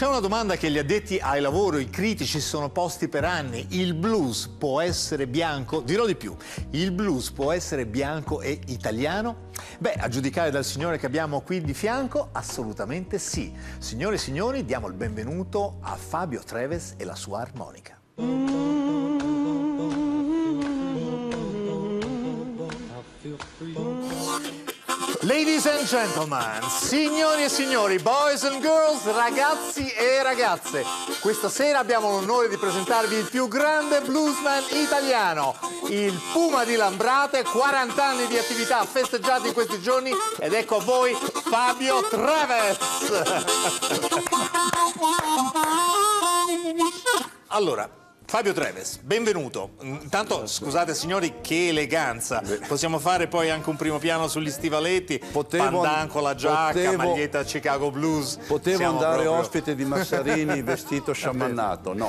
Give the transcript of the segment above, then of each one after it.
C'è una domanda che gli addetti ai lavori, i critici si sono posti per anni. Il blues può essere bianco? Dirò di più. Il blues può essere bianco e italiano? Beh, a giudicare dal signore che abbiamo qui di fianco, assolutamente sì. Signore e signori, diamo il benvenuto a Fabio Treves e la sua armonica. Ladies and gentlemen, signori e signori, boys and girls, ragazzi e ragazze, questa sera abbiamo l'onore di presentarvi il più grande bluesman italiano, il Puma di Lambrate, 40 anni di attività festeggiati in questi giorni ed ecco a voi Fabio Treves. Allora, Fabio Treves, benvenuto. Intanto, scusate signori, che eleganza. Possiamo fare poi anche un primo piano sugli stivaletti, Potevo- pandan con la giacca, potevo- maglietta Chicago Blues. Potevo Siamo andare proprio- ospite di Massarini vestito sciamannato, no.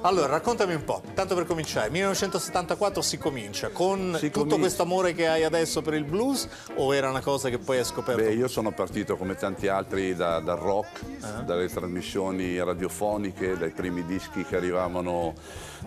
Allora, raccontami un po', tanto per cominciare. 1974 si comincia con Si tutto questo amore che hai adesso per il blues o era una cosa che poi hai scoperto? Beh, io sono partito come tanti altri da- dal rock, dalle trasmissioni radiofoniche, dai primi dischi che arrivavano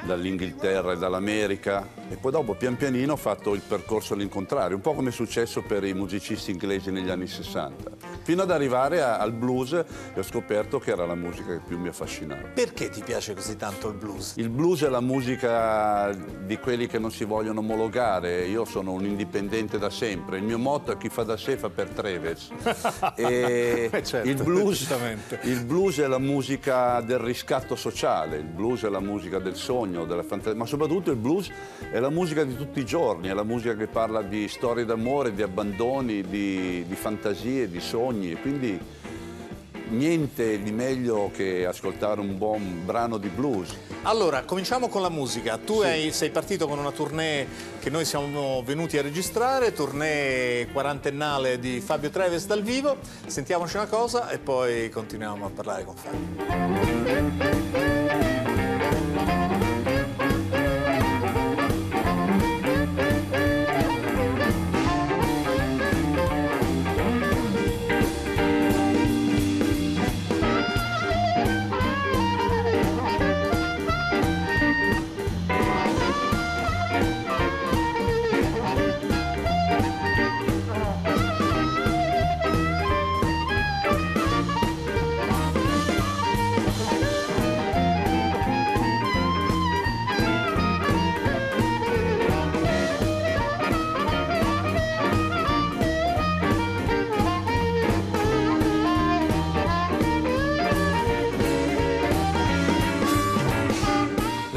dall'Inghilterra e dall'America e poi dopo pian pianino ho fatto il percorso all'incontrario, un po' come è successo per i musicisti inglesi negli anni 60, fino ad arrivare a- al blues e ho scoperto che era la musica che più mi affascinava. Perché ti piace così tanto il blues? Il blues è la musica di quelli che non si vogliono omologare. Io sono un indipendente da sempre. Il mio motto è chi fa da sé fa per Treves. E Eh, certo, il, blues, il blues è la musica del riscatto sociale, il blues è la musica del sogno, della fantasia, ma soprattutto il blues è la musica di tutti i giorni, è la musica che parla di storie d'amore, di abbandoni, di, di fantasie, di sogni. E quindi niente di meglio che ascoltare un buon brano di blues. Allora, cominciamo con la musica. Tu hai- sei partito con una tournée che noi siamo venuti a registrare, tournée quarantennale di Fabio Treves dal vivo. Sentiamoci una cosa e poi continuiamo a parlare con Fabio.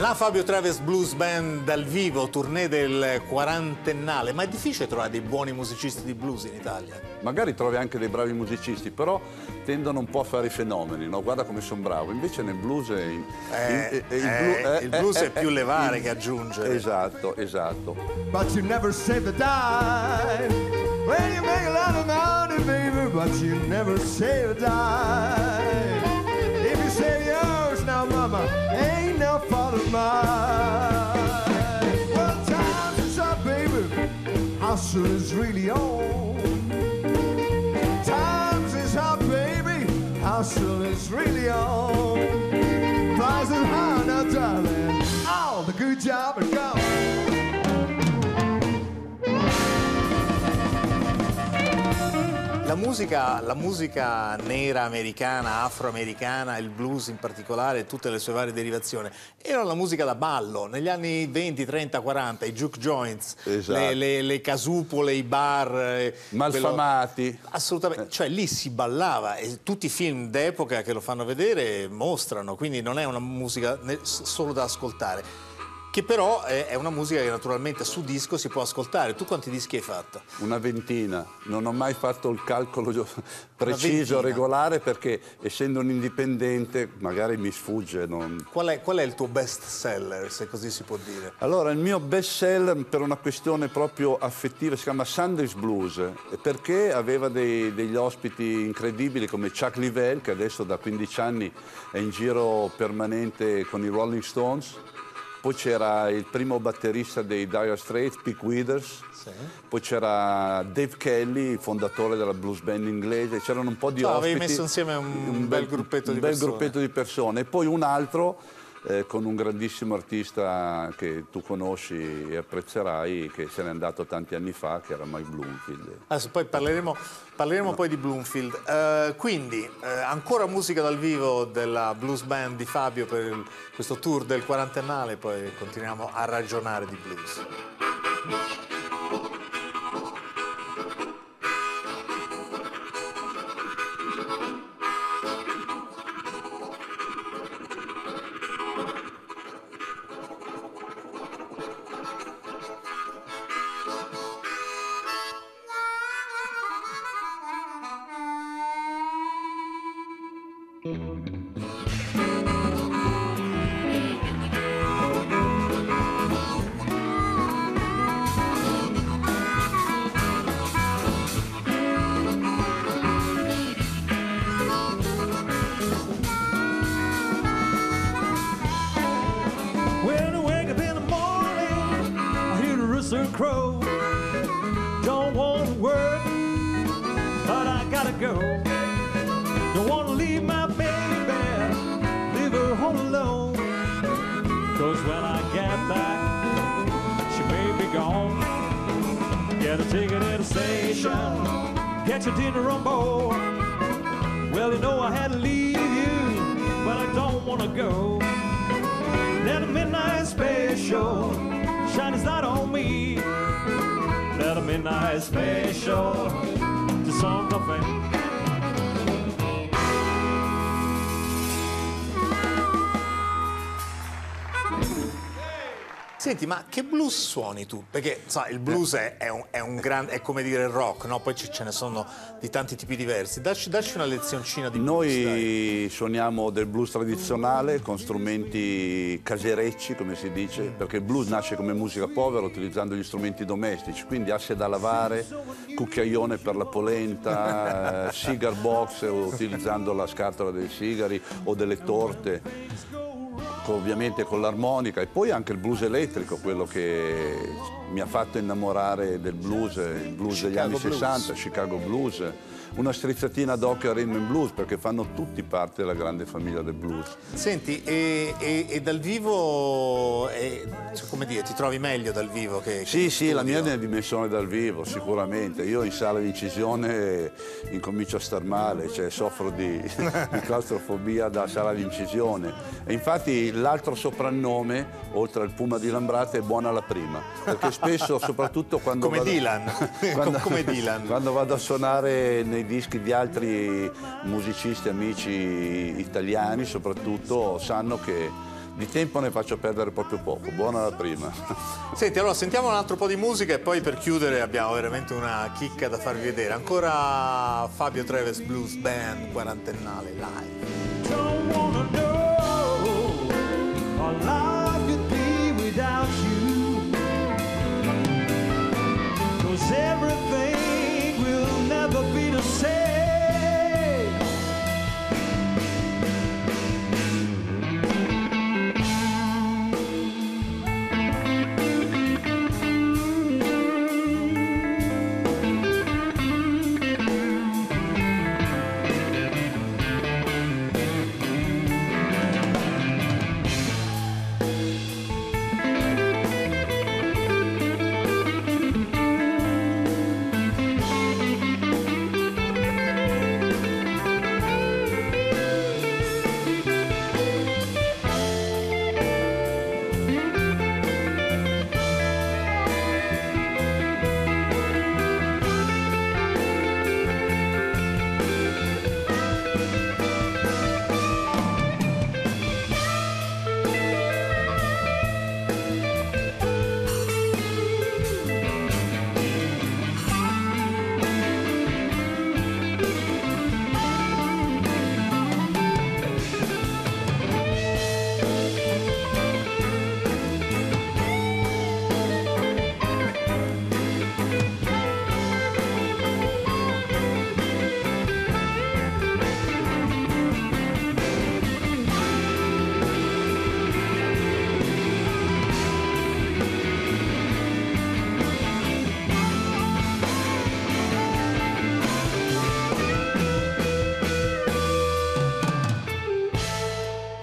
La Fabio Traves Blues Band dal vivo, tournée del quarantennale. Ma è difficile trovare dei buoni musicisti di blues in Italia? Magari trovi anche dei bravi musicisti, però tendono un po' a fare i fenomeni, no? Guarda come sono bravo. Invece nel blues è... in- Eh, in- eh, blu- il blues è più levare il- che aggiungere. Esatto, esatto. But you never save the dime. When you make a lot of money, baby, but you never save a dime. Mine. Well, times is up, baby. Hustle is really on. Times is up, baby. Hustle is really on. Is high now, darling. All the good job is gone. Musica, la musica nera americana, afroamericana, il blues in particolare, tutte le sue varie derivazioni, era la musica da ballo. Negli anni 20, 30, 40, i juke joints, Esatto. le, le- le casupole, i bar. eh, Malfamati. quello- Assolutamente, cioè lì si ballava e tutti i film d'epoca che lo fanno vedere mostrano, quindi non è una musica solo da ascoltare. Che però è, una musica che naturalmente su disco si può ascoltare. Tu quanti dischi hai fatto? Una ventina. Non ho mai fatto il calcolo preciso, regolare, perché essendo un indipendente magari mi sfugge. non- Qual è, qual è il tuo best seller, se così si può dire? Allora, il mio best seller per una questione proprio affettiva si chiama Sunday's Blues, perché aveva dei- degli ospiti incredibili come Chuck Liddell, che adesso da 15 anni è in giro permanente con i Rolling Stones. Poi c'era il primo batterista dei Dire Straits, Pick Withers, poi c'era Dave Kelly, fondatore della blues band inglese, c'erano un po' di Cioè, ospiti. avevi messo insieme un bel gruppetto un di bel persone. gruppetto di persone. E poi un altro eh, con un grandissimo artista che tu conosci e apprezzerai, che se n'è andato tanti anni fa, che era Mike Bloomfield. Adesso poi parleremo, parleremo poi di Bloomfield. Eh, quindi, eh, ancora musica dal vivo della blues band di Fabio per il- questo tour del quarantennale, poi continuiamo a ragionare di blues. Crow. Don't want to work, but I gotta go. Don't want to leave my baby, leave her home alone. Cause when I get back, she may be gone. Get a ticket at the station, get your dinner on board. Well, you know I had to leave you, but I don't want to go. A midnight special shine his light on me. Let a midnight special to some coffee. Senti, ma che blues suoni tu? Perché sai, il blues è, è un, è un grande, è come dire il rock, no? Poi ce ne sono di tanti tipi diversi. Dacci, dacci una lezioncina di blues. Noi suoniamo del blues tradizionale con strumenti caserecci, come si dice, perché il blues nasce come musica povera utilizzando gli strumenti domestici, quindi asse da lavare, cucchiaione per la polenta, eh, cigar box eh, utilizzando la scatola dei sigari o delle torte, ovviamente con l'armonica e poi anche il blues elettrico, quello che mi ha fatto innamorare del blues, il blues degli Chicago anni blues. 60, Chicago Blues, una strizzatina d'occhio a rhythm and blues perché fanno tutti parte della grande famiglia del blues. Senti, e, e- e dal vivo, eh, cioè, come dire, ti trovi meglio dal vivo che... che Sì, in sì, la mia è dimensione dal vivo, sicuramente. Io in sala di incisione incomincio a star male, cioè soffro di, di claustrofobia da sala di incisione. E infatti l'altro soprannome, oltre al Puma di Lambrate, è buona la prima, perché spesso, soprattutto quando Come vado, Dylan. quando, Come Dylan. quando vado a suonare nei dischi di altri musicisti, amici italiani soprattutto, sanno che di tempo ne faccio perdere proprio poco. Buona la prima. Senti, allora sentiamo un altro po' di musica e poi per chiudere abbiamo veramente una chicca da farvi vedere. Ancora Fabio Treves Blues Band quarantennale live. our.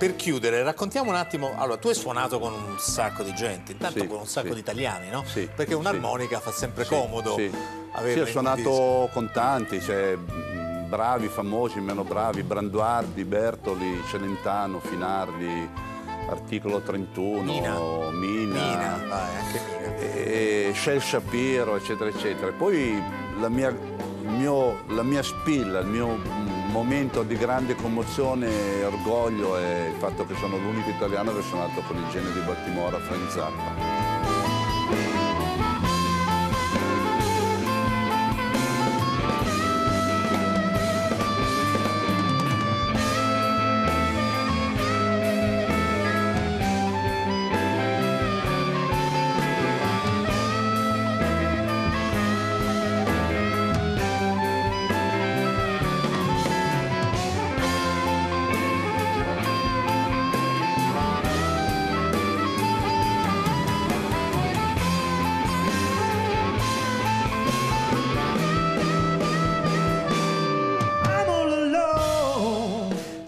Per chiudere, raccontiamo un attimo. Allora, tu hai suonato con un sacco di gente, intanto Sì, con un sacco sì. di italiani, no? Sì, Perché un'armonica fa sempre comodo. Sì, Sì, ho suonato con tanti, cioè, bravi, famosi, meno bravi, Branduardi, Bertoli, Celentano, Finardi, Articolo 31, Mina. Mina, Mina, vai, anche Mina. e Shell Shapiro, eccetera, eccetera. Poi la mia, mio- la mia spilla, il mio mm, momento di grande commozione e orgoglio è il fatto che sono l'unico italiano che ha suonato con il genio di Baltimora, Frank Zappa.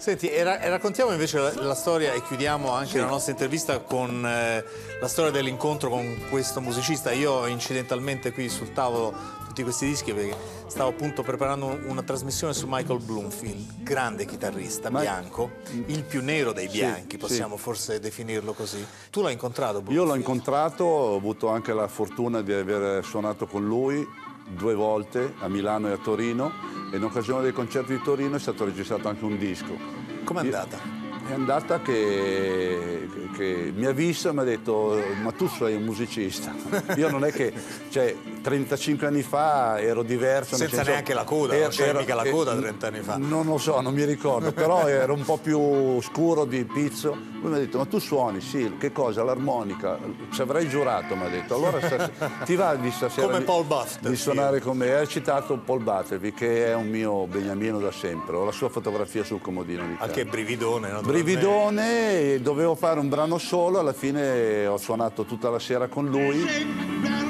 Senti, e, ra- raccontiamo invece la, la storia e chiudiamo anche la nostra intervista con eh, la storia dell'incontro con questo musicista. Io incidentalmente qui sul tavolo tutti questi dischi perché stavo appunto preparando un- una trasmissione su Michael Bloomfield, grande chitarrista, Ma- bianco, il più nero dei Sì, bianchi, sì. possiamo forse definirlo così. Tu l'hai incontrato Io Bloomfield? l'ho incontrato, ho avuto anche la fortuna di aver suonato con lui due volte a Milano e a Torino e in occasione dei concerti di Torino è stato registrato anche un disco. Com'è andata? È andata che, che mi ha visto e mi ha detto ma tu sei un musicista. Io non è che, cioè 35 anni fa ero diverso. Senza senso- neanche la coda, non c'era mica la coda 30 anni fa. Non lo so, non mi ricordo, però ero un po' più scuro di pizzo. Lui mi ha detto ma tu suoni, sì, che cosa? L'armonica? Ci avrei giurato, mi ha detto. Allora stas- ti va di stasera Come di- Paul Butterfield. di suonare con me? Ha citato Paul Butterfield che è un mio beniamino da sempre. Ho la sua fotografia sul comodino di casa. Anche brividone, naturalmente. Brividone, dovevo fare un brano solo, alla fine ho suonato tutta la sera con lui.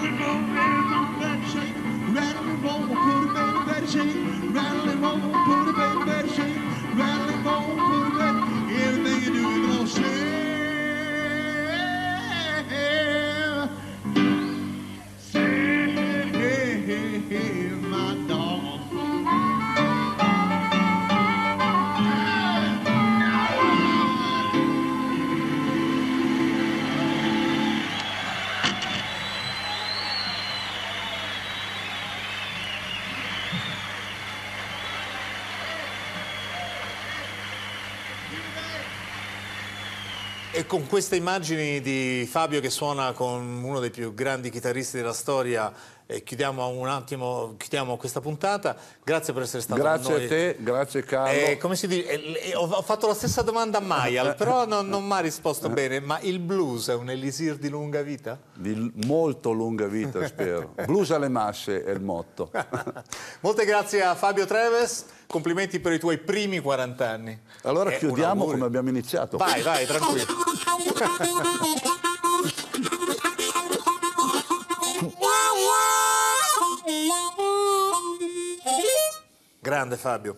E con queste immagini di Fabio che suona con uno dei più grandi chitarristi della storia, eh, chiudiamo un attimo chiudiamo questa puntata. Grazie per essere stato Grazie con noi. a te, grazie Carlo. Eh, come si dice? Eh, eh, ho, fatto la stessa domanda a Mayal, però non, non mi ha risposto bene. Ma il blues è un elisir di lunga vita? Di molto lunga vita, spero. Blues alle masse è il motto. Molte grazie a Fabio Treves, complimenti per i tuoi primi 40 anni. Allora Eh, chiudiamo come abbiamo iniziato. Vai, vai, tranquillo. Grande Fabio.